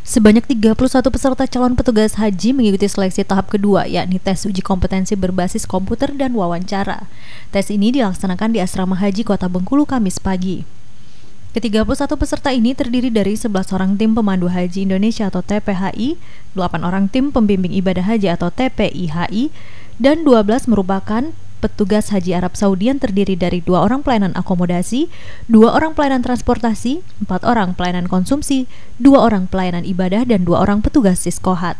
Sebanyak 31 peserta calon petugas haji mengikuti seleksi tahap kedua, yakni tes uji kompetensi berbasis komputer dan wawancara. Tes ini dilaksanakan di Asrama Haji Kota Bengkulu Kamis pagi. Ke-31 peserta ini terdiri dari 11 orang tim pemandu haji Indonesia atau TPHI, 8 orang tim pembimbing ibadah haji atau TPIHI, dan 12 merupakan petugas haji Arab Saudi yang terdiri dari dua orang pelayanan akomodasi, dua orang pelayanan transportasi, empat orang pelayanan konsumsi, dua orang pelayanan ibadah, dan dua orang petugas siskohat.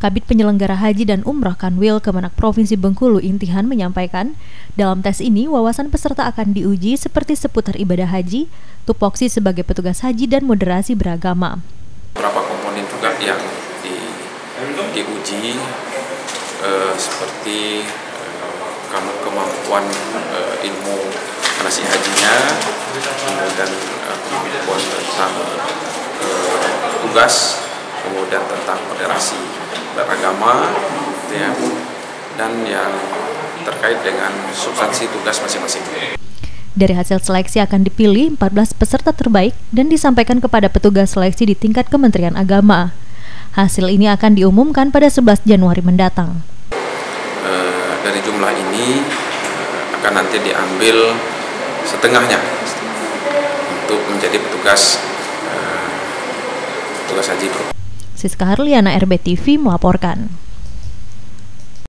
Kabit Penyelenggara Haji dan Umroh Kanwil Kemenak Provinsi Bengkulu Intihan menyampaikan, dalam tes ini wawasan peserta akan diuji seperti seputar ibadah haji, tupoksi sebagai petugas haji dan moderasi beragama. Beberapa komponen juga yang di, diuji eh, seperti kemampuan uh, ilmu manasik hajinya, kemudian uh, kemampuan tentang uh, tugas, kemudian tentang moderasi beragama, gitu ya, dan yang terkait dengan substansi tugas masing-masing. Dari hasil seleksi akan dipilih 14 peserta terbaik dan disampaikan kepada petugas seleksi di tingkat Kementerian Agama. Hasil ini akan diumumkan pada 11 Januari mendatang dari jumlah ini akan nanti diambil setengahnya untuk menjadi petugas uh, petugas haji. Siska Harliana RBTV melaporkan.